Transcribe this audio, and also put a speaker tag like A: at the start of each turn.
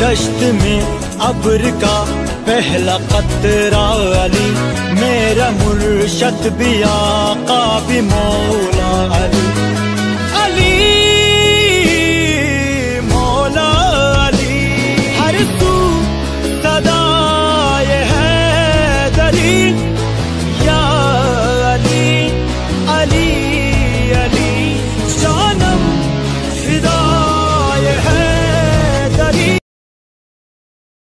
A: दश्त में अब्र का पहला कतरा अली मेरा मुर्शद भी आका भी मौला अली।